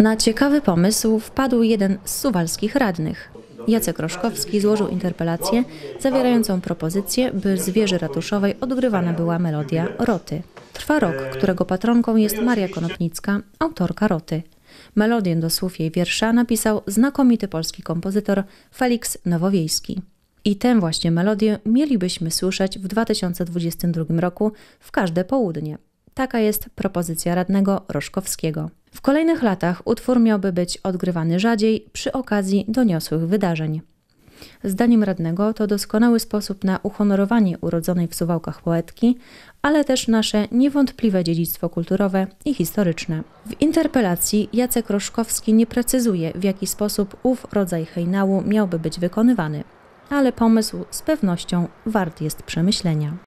Na ciekawy pomysł wpadł jeden z suwalskich radnych. Jacek Roszkowski złożył interpelację zawierającą propozycję, by z wieży ratuszowej odgrywana była melodia Roty. Trwa rok, którego patronką jest Maria Konopnicka, autorka Roty. Melodię do słów jej wiersza napisał znakomity polski kompozytor Felix Nowowiejski. I tę właśnie melodię mielibyśmy słyszeć w 2022 roku w każde południe. Taka jest propozycja radnego Roszkowskiego. W kolejnych latach utwór miałby być odgrywany rzadziej przy okazji doniosłych wydarzeń. Zdaniem radnego to doskonały sposób na uhonorowanie urodzonej w Suwałkach poetki, ale też nasze niewątpliwe dziedzictwo kulturowe i historyczne. W interpelacji Jacek Roszkowski nie precyzuje, w jaki sposób ów rodzaj hejnału miałby być wykonywany, ale pomysł z pewnością wart jest przemyślenia.